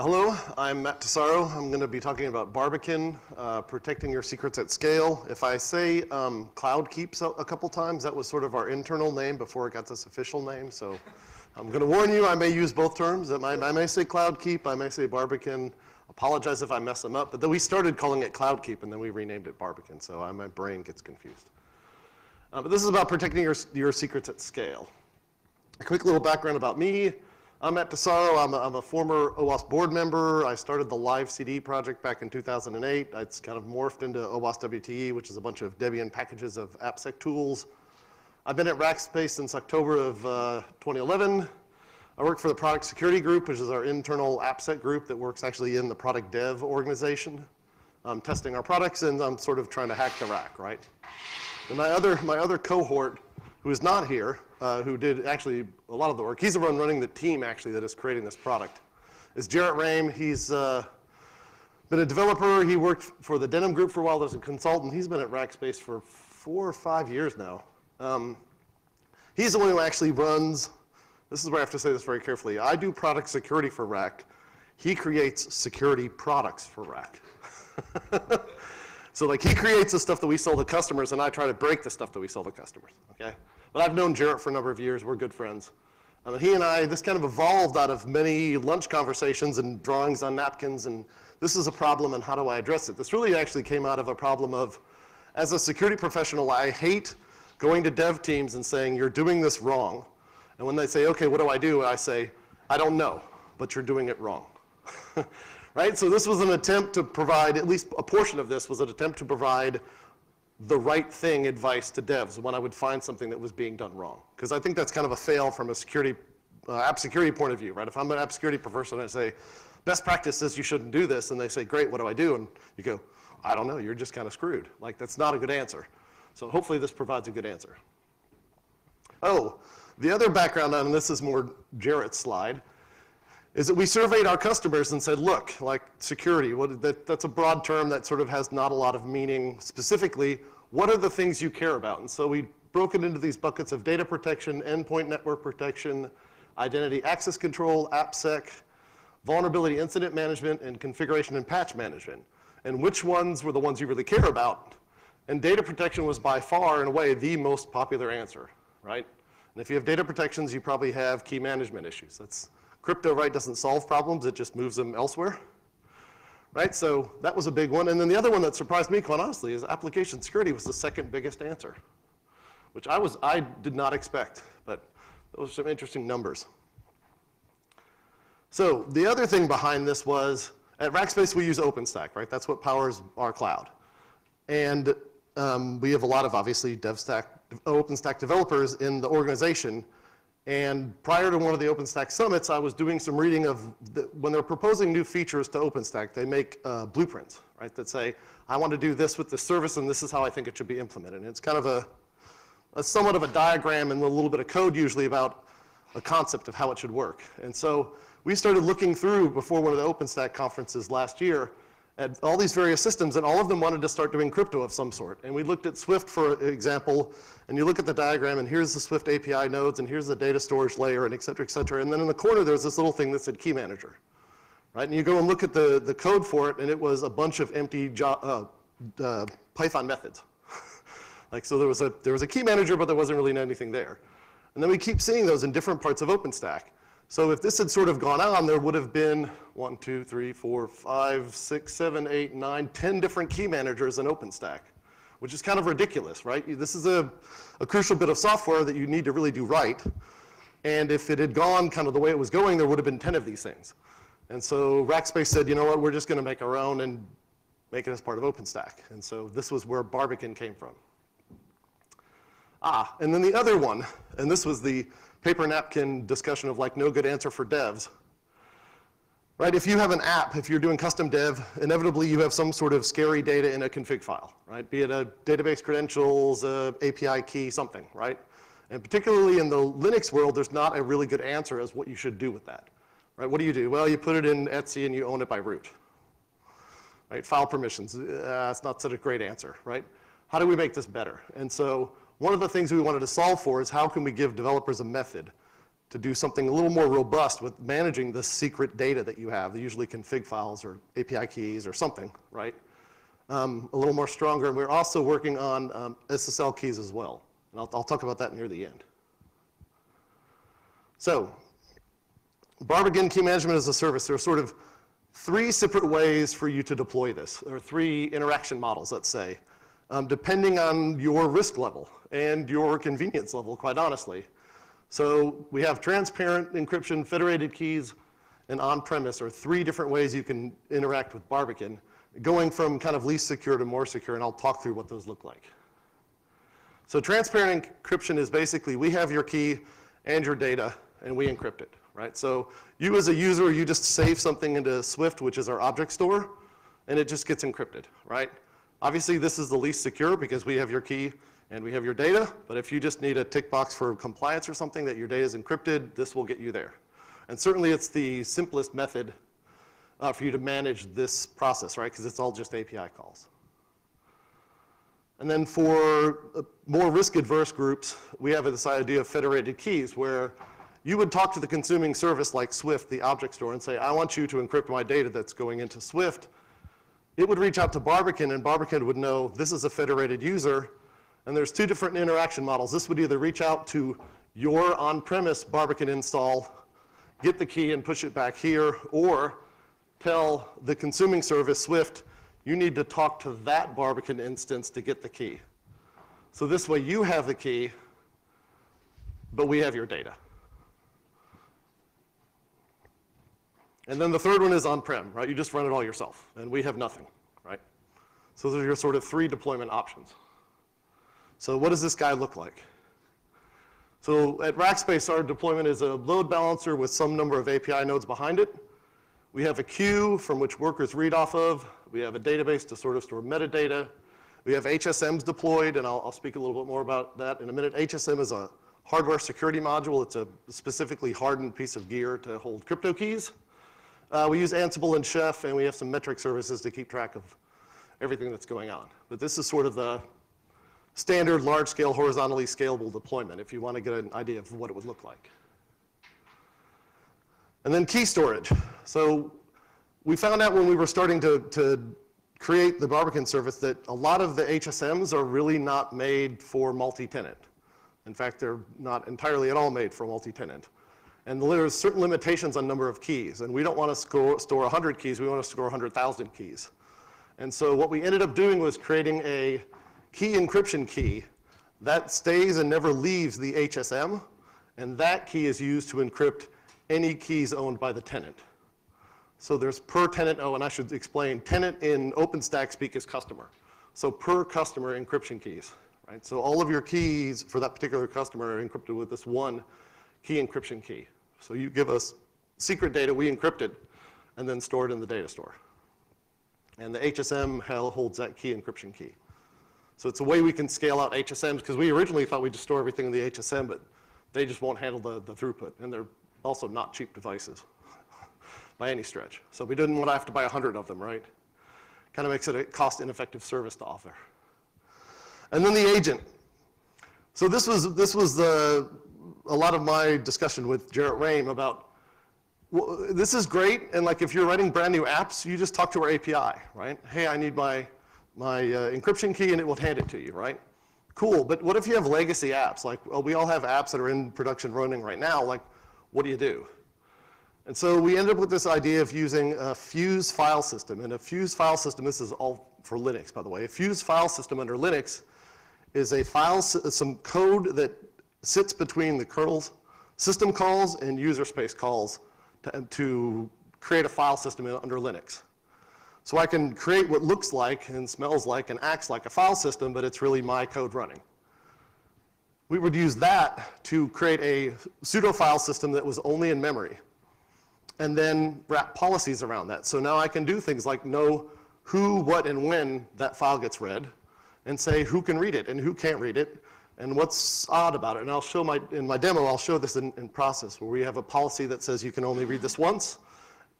Hello, I'm Matt Tesauro. I'm going to be talking about Barbican, uh, protecting your secrets at scale. If I say um, Cloud Keeps a, a, couple times, that was sort of our internal name before it got this official name. So I'm going to warn you, I may use both terms. I may say Cloud Keep, I may say Barbican. Apologize if I mess them up, but then we started calling it Cloud Keep and then we renamed it Barbican, so I, my brain gets confused. Uh, but this is about protecting your, your secrets at scale. A quick little background about me. I'm Matt Tesauro. I'm a, I'm a former OWASP board member. I started the Live CD project back in 2008. It's kind of morphed into OWASP WTE, which is a bunch of Debian packages of AppSec tools. I've been at Rackspace since October of uh, 2011. I work for the product security group, which is our internal AppSec group that works actually in the product dev organization. I'm testing our products and I'm sort of trying to hack the rack, right? And my other, my other cohort, who is not here, uh, who did actually a lot of the work. He's the one running the team actually that is creating this product. Is Jarret Raim. He's uh, been a developer. He worked for the Denim Group for a while as a consultant. He's been at Rackspace for four or five years now. Um, he's the one who actually runs. This is where I have to say this very carefully. I do product security for Rack. He creates security products for Rack. so like he creates the stuff that we sell to customers, and I try to break the stuff that we sell to customers. Okay. But I've known Jarret for a number of years. We're good friends. And he and I, this kind of evolved out of many lunch conversations and drawings on napkins. And this is a problem, and how do I address it? This really actually came out of a problem of, as a security professional, I hate going to dev teams and saying, you're doing this wrong. And when they say, okay, what do I do? I say, I don't know, but you're doing it wrong. right? So this was an attempt to provide, at least a portion of this was an attempt to provide the right thing advice to devs when I would find something that was being done wrong. Because I think that's kind of a fail from a security, uh, app security point of view, right? If I'm an app security person and I say, best practice is you shouldn't do this, and they say, great, what do I do? And you go, I don't know, you're just kind of screwed. Like, that's not a good answer. So hopefully this provides a good answer. Oh, the other background on this is more Jarret's slide, is that we surveyed our customers and said, look, like security, what, that, that's a broad term that sort of has not a lot of meaning. Specifically, what are the things you care about? And so we broke it into these buckets of data protection, endpoint network protection, identity access control, AppSec, vulnerability incident management, and configuration and patch management. And which ones were the ones you really care about? And data protection was by far, in a way, the most popular answer, right? And if you have data protections, you probably have key management issues. That's Crypto, right, doesn't solve problems, it just moves them elsewhere. Right, so that was a big one. And then the other one that surprised me, quite honestly, is application security was the second biggest answer, which I, was, I did not expect, but those are some interesting numbers. So the other thing behind this was, at Rackspace we use OpenStack, right? That's what powers our cloud. And um, we have a lot of, obviously, DevStack, OpenStack developers in the organization, and prior to one of the OpenStack summits, I was doing some reading of the, when they're proposing new features to OpenStack, they make uh, blueprints, right, that say, I want to do this with this service and this is how I think it should be implemented. And it's kind of a, a somewhat of a diagram and a little bit of code usually about a concept of how it should work. And so we started looking through before one of the OpenStack conferences last year at all these various systems, and all of them wanted to start doing crypto of some sort. And we looked at Swift, for example, and you look at the diagram, and here's the Swift API nodes, and here's the data storage layer, and et cetera, et cetera. And then in the corner, there's this little thing that said key manager. Right? And you go and look at the, the code for it, and it was a bunch of empty uh, uh, Python methods. like, so there was, a, there was a key manager, but there wasn't really anything there. And then we keep seeing those in different parts of OpenStack. So if this had sort of gone on, there would have been one, two, three, four, five, six, seven, eight, nine, ten different key managers in OpenStack, which is kind of ridiculous, right? This is a, a crucial bit of software that you need to really do right. And if it had gone kind of the way it was going, there would have been 10 of these things. And so Rackspace said, you know what, we're just going to make our own and make it as part of OpenStack. And so this was where Barbican came from. Ah, and then the other one, and this was the paper napkin discussion of like no good answer for devs. Right, if you have an app, if you're doing custom dev, inevitably you have some sort of scary data in a config file, right? Be it a database credentials, a API key, something, right? And particularly in the Linux world, there's not a really good answer as what you should do with that, right? What do you do? Well, you put it in etc and you own it by root, right? File permissions, uh, that's not such a great answer, right? How do we make this better? And so one of the things we wanted to solve for is how can we give developers a method to do something a little more robust with managing the secret data that you have, usually config files or API keys or something, right? Um, a little more stronger. And we're also working on um, SSL keys as well. And I'll, I'll talk about that near the end. So, Barbican Key Management as a Service, there are sort of three separate ways for you to deploy this, or three interaction models, let's say, um, depending on your risk level and your convenience level, quite honestly. So we have transparent encryption, federated keys, and on-premise are three different ways you can interact with Barbican, going from kind of least secure to more secure, and I'll talk through what those look like. So transparent encryption is basically we have your key and your data, and we encrypt it, right? So you as a user, you just save something into Swift, which is our object store, and it just gets encrypted, right? Obviously, this is the least secure because we have your key and we have your data, but if you just need a tick box for compliance or something that your data is encrypted, this will get you there. And certainly it's the simplest method uh, for you to manage this process, right? Because it's all just API calls. And then for uh, more risk adverse groups, we have this idea of federated keys where you would talk to the consuming service like Swift, the object store, and say, I want you to encrypt my data that's going into Swift. It would reach out to Barbican, and Barbican would know this is a federated user, and there's two different interaction models. This would either reach out to your on-premise Barbican install, get the key and push it back here, or tell the consuming service, Swift, you need to talk to that Barbican instance to get the key. So this way you have the key, but we have your data. And then the third one is on-prem, right? You just run it all yourself, and we have nothing, right? So those are your sort of three deployment options. So what does this guy look like? So at Rackspace, our deployment is a load balancer with some number of API nodes behind it. We have a queue from which workers read off of. We have a database to sort of store metadata. We have HSMs deployed, and I'll, I'll speak a little bit more about that in a minute. HSM is a hardware security module. It's a specifically hardened piece of gear to hold crypto keys. Uh, we use Ansible and Chef, and we have some metric services to keep track of everything that's going on. But this is sort of the standard large-scale horizontally scalable deployment if you want to get an idea of what it would look like. And then key storage. So we found out when we were starting to, to create the Barbican service that a lot of the HSMs are really not made for multi-tenant. In fact, they're not entirely at all made for multi-tenant. And there's certain limitations on number of keys. And we don't want to store, store 100 keys, we want to store 100,000 keys. And so what we ended up doing was creating a key encryption key that stays and never leaves the HSM, and that key is used to encrypt any keys owned by the tenant. So there's per tenant, oh, and I should explain, tenant in OpenStack speak is customer. So per customer encryption keys, right? So all of your keys for that particular customer are encrypted with this one key encryption key. So you give us secret data, we encrypted and then store it in the data store. And the HSM holds that key encryption key. So it's a way we can scale out HSMs because we originally thought we'd just store everything in the HSM, but they just won't handle the, the throughput. And they're also not cheap devices by any stretch. So we didn't want to have to buy 100 of them, right? Kind of makes it a cost ineffective service to offer. And then the agent. So this was, this was the, a lot of my discussion with Jarret Raim about well, this is great, and like if you're writing brand new apps, you just talk to our API, right? Hey, I need my my uh, encryption key and it will hand it to you, right? Cool, but what if you have legacy apps? Like, well, we all have apps that are in production running right now. Like, what do you do? And so we ended up with this idea of using a Fuse file system. And a Fuse file system, this is all for Linux, by the way. A Fuse file system under Linux is a file, some code that sits between the kernel's system calls and user space calls to, to create a file system under Linux. So I can create what looks like and smells like and acts like a file system, but it's really my code running. We would use that to create a pseudo file system that was only in memory and then wrap policies around that. So now I can do things like know who, what, and when that file gets read and say who can read it and who can't read it and what's odd about it. And I'll show my, in my demo, I'll show this in, in process where we have a policy that says you can only read this once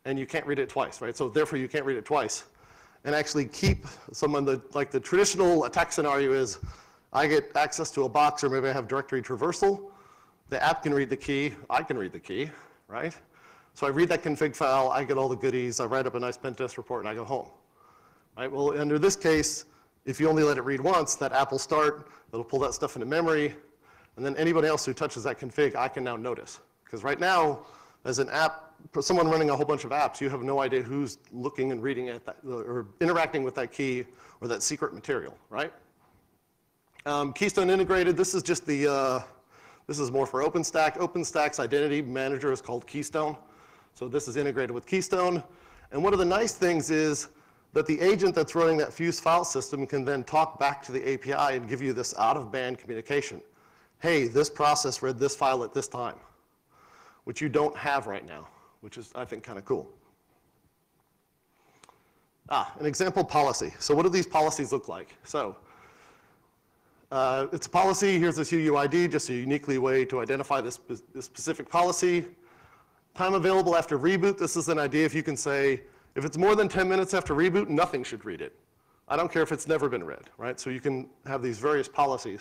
and you can't read it twice, right? So therefore you can't read it twice. And actually keep someone, the, like the traditional attack scenario is I get access to a box or maybe I have directory traversal The app can read the key, I can read the key, right? So I read that config file, I get all the goodies, I write up a nice pen test report, and I go home. Right? Well, under this case, if you only let it read once, that app will start, it'll pull that stuff into memory, and then anybody else who touches that config, I can now notice. Because right now, as an app, someone running a whole bunch of apps, you have no idea who's looking and reading at that, or interacting with that key or that secret material, right? Um, Keystone integrated, this is just the, uh, this is more for OpenStack. OpenStack's identity manager is called Keystone. So this is integrated with Keystone. And one of the nice things is that the agent that's running that fuse file system can then talk back to the API and give you this out-of-band communication. Hey, this process read this file at this time, which you don't have right now, which is, I think, kind of cool. Ah, an example policy. So what do these policies look like? So uh, it's a policy, here's this UUID, just a uniquely way to identify this, this specific policy. Time available after reboot, this is an idea if you can say, if it's more than 10 minutes after reboot, nothing should read it. I don't care if it's never been read, right? So you can have these various policies.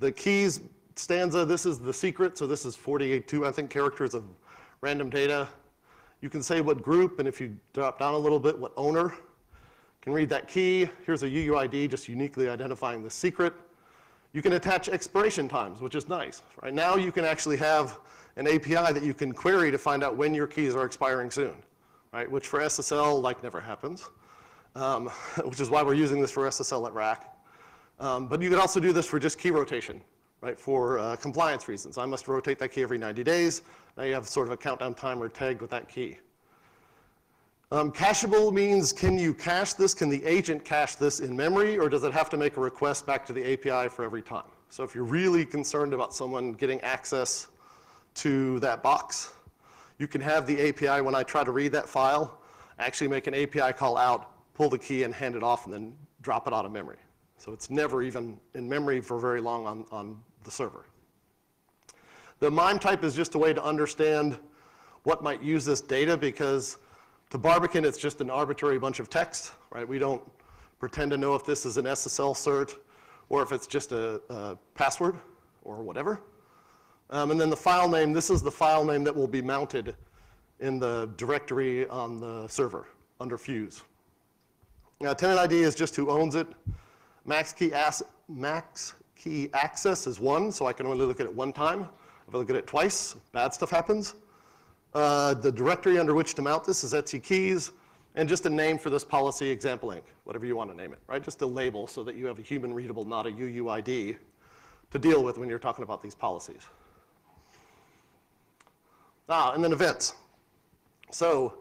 The keys stanza, this is the secret, so this is 48.2, I think, characters of random data. You can say what group, and if you drop down a little bit, what owner. Can read that key. Here's a UUID, just uniquely identifying the secret. You can attach expiration times, which is nice. Right now, you can actually have an API that you can query to find out when your keys are expiring soon, right? Which for SSL, like never happens, um, which is why we're using this for SSL at Rack. Um, but you can also do this for just key rotation, right? For uh, compliance reasons. I must rotate that key every 90 days. Now you have sort of a countdown timer tagged with that key. Um, cacheable means can you cache this? Can the agent cache this in memory or does it have to make a request back to the API for every time? So if you're really concerned about someone getting access to that box, you can have the API when I try to read that file, actually make an API call out, pull the key and hand it off and then drop it out of memory. So it's never even in memory for very long on, on the server. The MIME type is just a way to understand what might use this data because to Barbican, it's just an arbitrary bunch of text, right? We don't pretend to know if this is an SSL cert or if it's just a, a password or whatever. Um, and then the file name, this is the file name that will be mounted in the directory on the server under Fuse. Now, tenant ID is just who owns it. Max key, max key access is one, so I can only look at it one time. If I look at it twice, bad stuff happens. Uh, the directory under which to mount this is etc keys, and just a name for this policy, example inc, whatever you want to name it, right? Just a label so that you have a human readable, not a UUID, to deal with when you're talking about these policies. Ah, and then events. So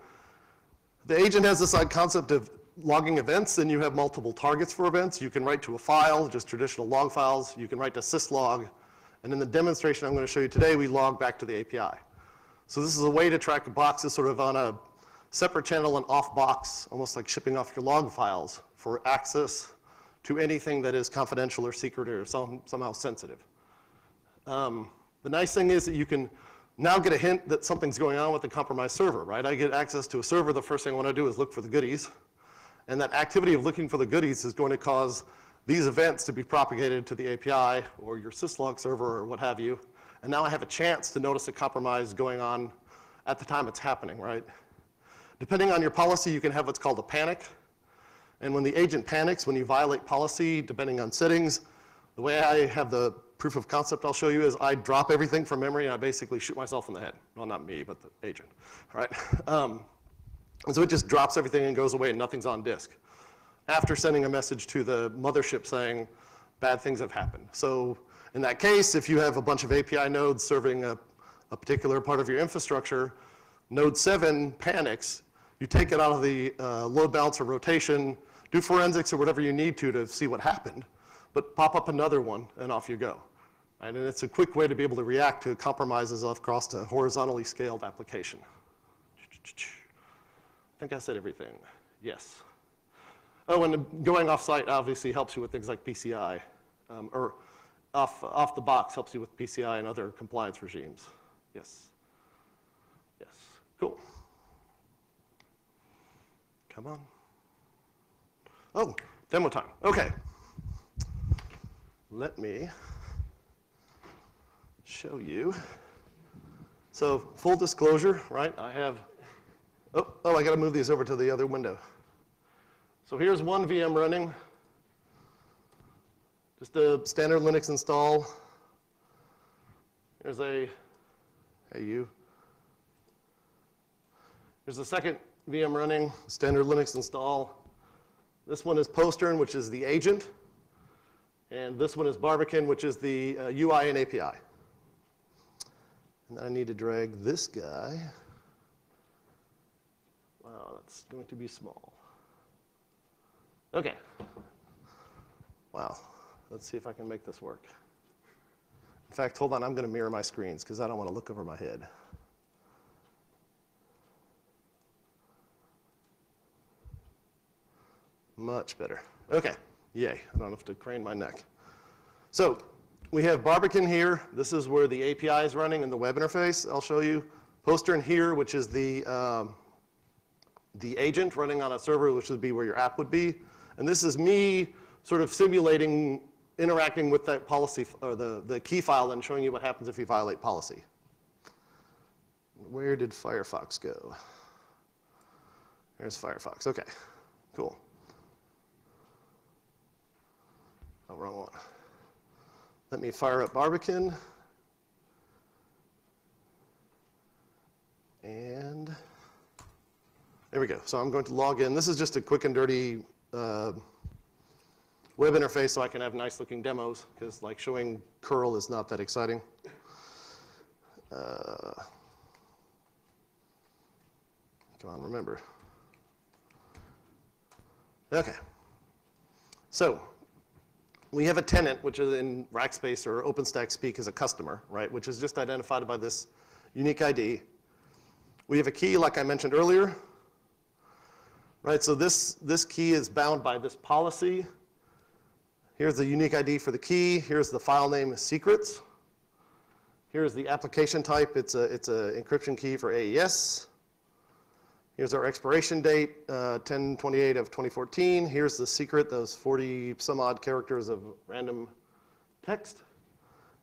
the agent has this concept of logging events, and you have multiple targets for events. You can write to a file, just traditional log files. You can write to syslog. And in the demonstration I'm going to show you today, we log back to the API. So this is a way to track boxes sort of on a separate channel and off box, almost like shipping off your log files for access to anything that is confidential or secret or some, somehow sensitive. Um, the nice thing is that you can now get a hint that something's going on with the compromised server, right? I get access to a server, the first thing I want to do is look for the goodies. And that activity of looking for the goodies is going to cause these events to be propagated to the API or your syslog server or what have you, and now I have a chance to notice a compromise going on at the time it's happening, right? Depending on your policy, you can have what's called a panic. And when the agent panics, when you violate policy, depending on settings, the way I have the proof of concept I'll show you is I drop everything from memory and I basically shoot myself in the head. Well, not me, but the agent, right? Um, and so it just drops everything and goes away and nothing's on disk. After sending a message to the mothership saying bad things have happened. So in that case, if you have a bunch of API nodes serving a, a particular part of your infrastructure, node 7 panics, you take it out of the uh, load balancer rotation, do forensics or whatever you need to to see what happened, but pop up another one and off you go. And it's a quick way to be able to react to compromises across a horizontally scaled application. I think I said everything. Yes. Oh, and going off-site obviously helps you with things like PCI, um, or off, off the box helps you with PCI and other compliance regimes. Yes. Yes. Cool. Come on. Oh, demo time. Okay. Let me show you. So full disclosure, right? I have, oh, oh, I got to move these over to the other window. So here's one VM running. Just a standard Linux install. There's a, hey you. Here's the second VM running, standard Linux install. This one is Postern, which is the agent. And this one is Barbican, which is the uh, UI and API. And I need to drag this guy. Wow, that's going to be small. Okay. Wow. Let's see if I can make this work. In fact, hold on, I'm going to mirror my screens because I don't want to look over my head. Much better. Okay, yay. I don't have to crane my neck. So we have Barbican here. This is where the API is running in the web interface. I'll show you. Postern here, which is the, um, the agent running on a server, which would be where your app would be. And this is me sort of simulating interacting with that policy, or the, the key file and showing you what happens if you violate policy. Where did Firefox go? There's Firefox, okay, cool. Oh, wrong one. Let me fire up Barbican. And there we go. So I'm going to log in. This is just a quick and dirty uh, web interface so I can have nice looking demos because like showing curl is not that exciting. Uh, come on, remember. Okay. So we have a tenant, which is in Rackspace or OpenStack speak as a customer, right, which is just identified by this unique ID. We have a key, like I mentioned earlier, right? So this, this key is bound by this policy. Here's the unique ID for the key. Here's the file name secrets. Here's the application type. It's a it's a encryption key for AES. Here's our expiration date, uh, 1028 of 2014. Here's the secret, those 40 some odd characters of random text.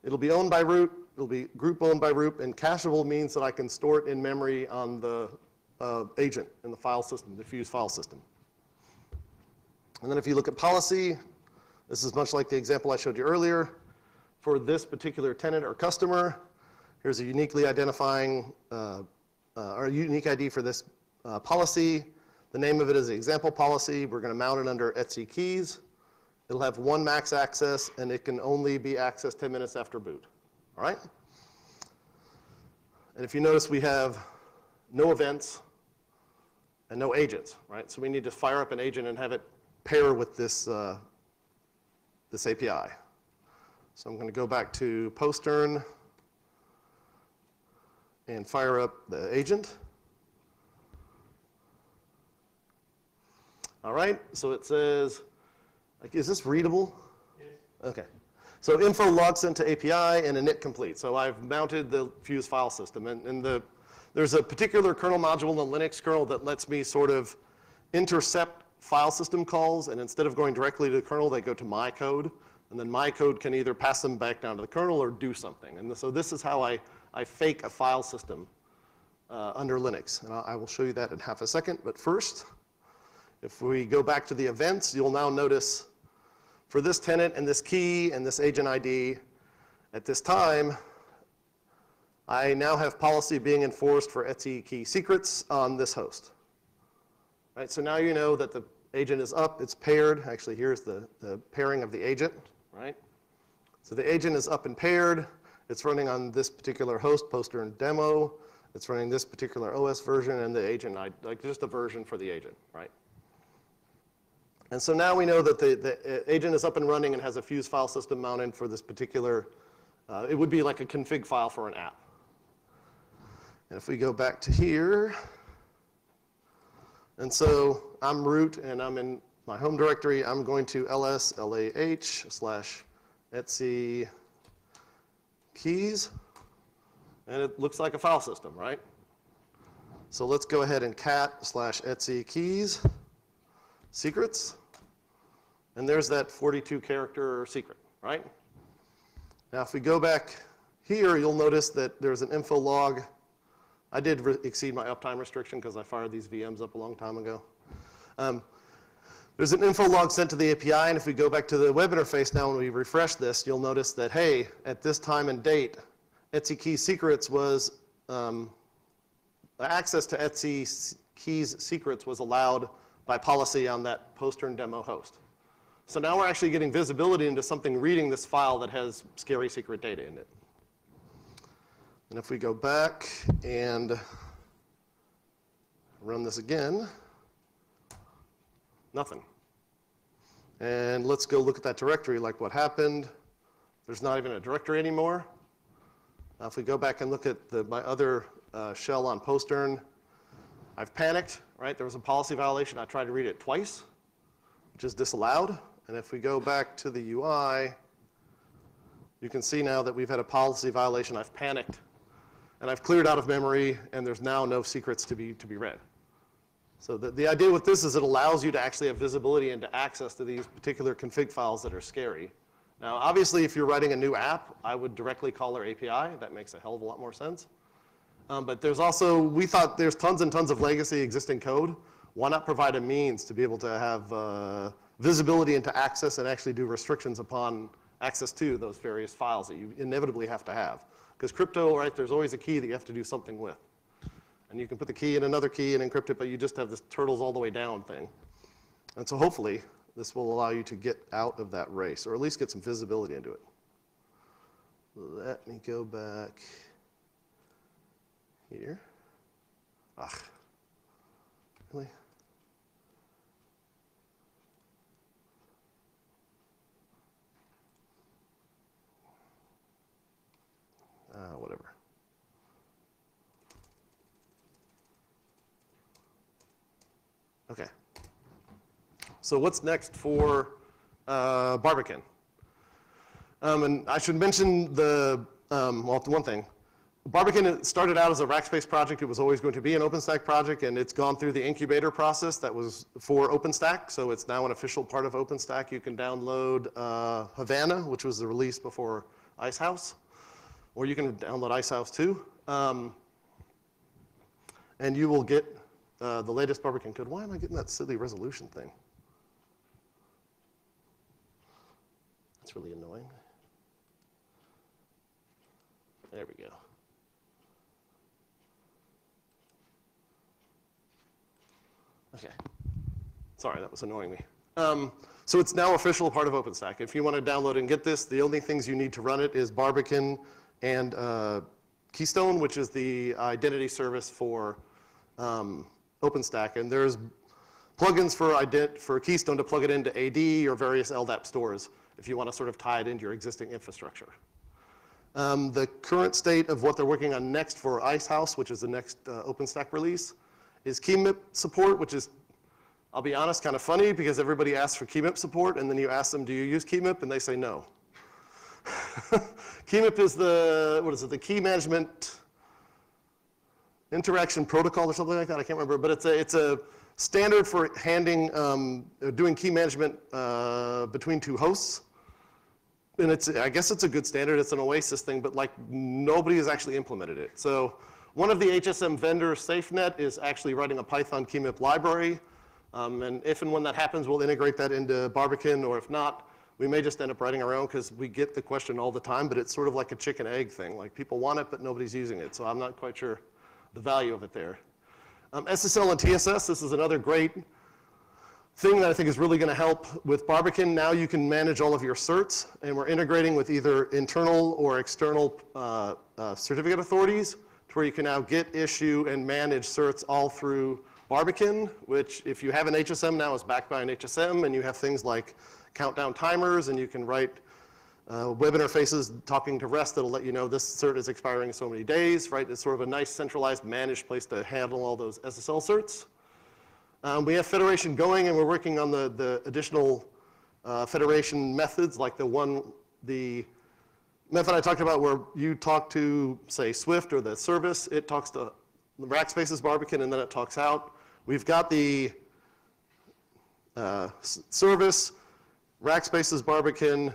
It'll be owned by root. It'll be group owned by root, and cacheable means that I can store it in memory on the uh, agent in the file system, the Fuse file system. And then if you look at policy, this is much like the example I showed you earlier. For this particular tenant or customer, here's a uniquely identifying, uh, uh, or unique ID for this uh, policy. The name of it is the example policy. We're going to mount it under etc keys. It'll have one max access, and it can only be accessed 10 minutes after boot. All right? And if you notice, we have no events and no agents, right? So we need to fire up an agent and have it pair with this, uh, this API. So I'm going to go back to Postern and fire up the agent. All right, so it says, like, is this readable? Yes. Okay. So info logs into API and init complete. So I've mounted the Fuse file system. And, and the, there's a particular kernel module in the Linux kernel that lets me sort of intercept file system calls. And instead of going directly to the kernel, they go to my code. And then my code can either pass them back down to the kernel or do something. And so this is how I, I fake a file system uh, under Linux. And I, I will show you that in half a second. But first, if we go back to the events, you'll now notice for this tenant and this key and this agent ID, at this time, I now have policy being enforced for etc key secrets on this host. Right, so now you know that the agent is up, it's paired. Actually, here's the, the pairing of the agent, right? So the agent is up and paired. It's running on this particular host, Postern demo. It's running this particular OS version and the agent, like just a version for the agent, right? And so now we know that the, the uh, agent is up and running and has a Fuse file system mounted for this particular, uh, it would be like a config file for an app. And if we go back to here, and so I'm root and I'm in my home directory, I'm going to ls lah slash etc keys, and it looks like a file system, right? So let's go ahead and cat slash etc keys secrets. And there's that 42 character secret, right? Now, if we go back here, you'll notice that there's an info log. I did exceed my uptime restriction because I fired these VMs up a long time ago. Um, there's an info log sent to the API, and if we go back to the web interface now and we refresh this, you'll notice that, hey, at this time and date, etc key Secrets was, um, access to etc Keys Secrets was allowed by policy on that Postern demo host. So now we're actually getting visibility into something reading this file that has scary secret data in it. And if we go back and run this again, nothing. And let's go look at that directory, like what happened. There's not even a directory anymore. Now if we go back and look at the, my other uh, shell on Postern, I've panicked, right? There was a policy violation. I tried to read it twice, which is disallowed. And if we go back to the UI, you can see now that we've had a policy violation. I've panicked, and I've cleared out of memory, and there's now no secrets to be, to be read. So the, the idea with this is it allows you to actually have visibility into access to these particular config files that are scary. Now, obviously, if you're writing a new app, I would directly call our API. That makes a hell of a lot more sense. Um, but there's also, we thought there's tons and tons of legacy existing code. Why not provide a means to be able to have uh, visibility into access and actually do restrictions upon access to those various files that you inevitably have to have? Because crypto, right, there's always a key that you have to do something with. And you can put the key in another key and encrypt it, but you just have this turtles all the way down thing. And so hopefully, this will allow you to get out of that race, or at least get some visibility into it. Let me go back here. Ah, really? Uh, whatever. Okay. So what's next for uh, Barbican? Um, and I should mention the, um, well, one thing. Barbican started out as a Rackspace project. It was always going to be an OpenStack project, and it's gone through the incubator process that was for OpenStack. So it's now an official part of OpenStack. You can download uh, Havana, which was the release before Icehouse, or you can download Icehouse too. Um, and you will get uh, the latest Barbican code. Why am I getting that silly resolution thing? That's really annoying. There we go. Okay. Sorry, that was annoying me. Um, so it's now official part of OpenStack. If you want to download and get this, the only things you need to run it is Barbican and uh, Keystone, which is the identity service for um, OpenStack. And there's plugins for, ident- for Keystone to plug it into AD or various LDAP stores if you want to sort of tie it into your existing infrastructure. Um, the current state of what they're working on next for Icehouse, which is the next uh, OpenStack release, is KMIP support, which is, I'll be honest, kind of funny because everybody asks for KMIP support, and then you ask them, do you use KMIP? And they say no. KMIP is the, what is it, the key management interaction protocol or something like that. I can't remember, but it's a, it's a standard for handing, um, doing key management uh, between two hosts. And it's, I guess it's a good standard. It's an OASIS thing, but like nobody has actually implemented it. So one of the HSM vendors, SafeNet, is actually writing a Python KMIP library. Um, and if and when that happens, we'll integrate that into Barbican, or if not, we may just end up writing our own because we get the question all the time, but it's sort of like a chicken egg thing. Like people want it, but nobody's using it. So I'm not quite sure the value of it there. Um, SSL and TLS, this is another great thing that I think is really going to help with Barbican. Now you can manage all of your certs, and we're integrating with either internal or external uh, uh, certificate authorities to where you can now get, issue, and manage certs all through Barbican, which if you have an HSM now is backed by an HSM, and you have things like countdown timers, and you can write uh, web interfaces talking to REST that'll let you know this cert is expiring in so many days, right? It's sort of a nice centralized managed place to handle all those SSL certs. Um, we have federation going and we're working on the, the additional uh, federation methods like the one, the method I talked about where you talk to, say, Swift or the service, it talks to Rackspace's Barbican and then it talks out. We've got the uh, service, Rackspace's Barbican,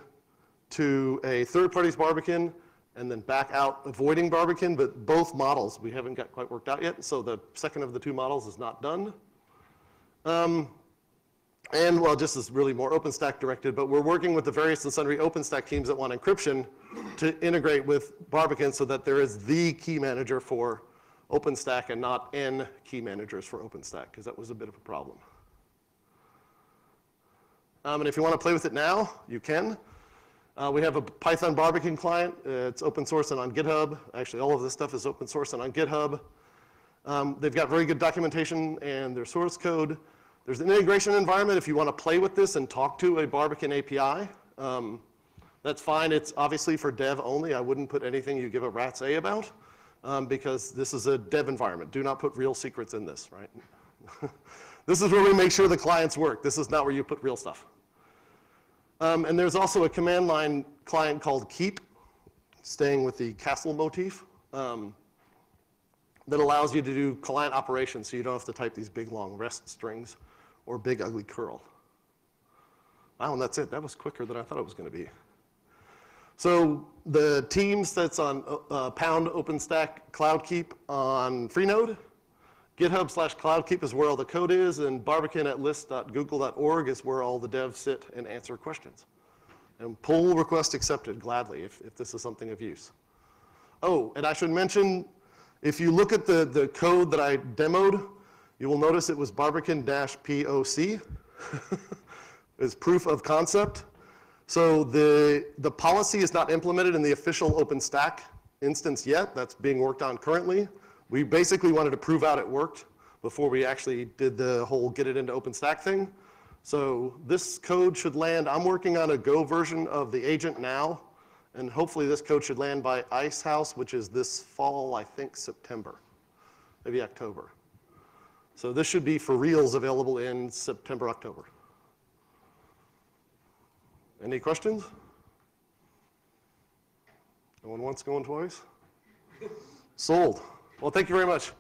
to a third party's Barbican, and then back out avoiding Barbican, but both models we haven't got quite worked out yet. So the second of the two models is not done. Um, and well, just is really more OpenStack directed, but we're working with the various and sundry OpenStack teams that want encryption to integrate with Barbican so that there is the key manager for OpenStack and not N key managers for OpenStack, because that was a bit of a problem. Um, and if you want to play with it now, you can. Uh, we have a Python Barbican client. It's open source and on GitHub. Actually, all of this stuff is open source and on GitHub. Um, they've got very good documentation and their source code. There's an integration environment if you want to play with this and talk to a Barbican API. Um, that's fine. It's obviously for dev only. I wouldn't put anything you give a rat's A about um, because this is a dev environment. Do not put real secrets in this, right? this is where we make sure the clients work. This is not where you put real stuff. Um, and there's also a command line client called keep, staying with the castle motif, um, that allows you to do client operations so you don't have to type these big long rest strings or big ugly curl. Wow, and that's it. That was quicker than I thought it was going to be. So the teams that's on uh, pound OpenStack CloudKeep on Freenode, GitHub slash CloudKeep is where all the code is, and Barbican at list.google.org is where all the devs sit and answer questions. And pull request accepted gladly if, if this is something of use. Oh, and I should mention, if you look at the, the code that I demoed, you will notice it was barbican-POC. is proof of concept. So the, the policy is not implemented in the official OpenStack instance yet. That's being worked on currently. We basically wanted to prove out it worked before we actually did the whole get it into OpenStack thing. So this code should land, I'm working on a Go version of the agent now, and hopefully this code should land by Icehouse, which is this fall, I think September, maybe October. So this should be for reals available in September, October. Any questions? No one wants going twice? Sold. Well, thank you very much.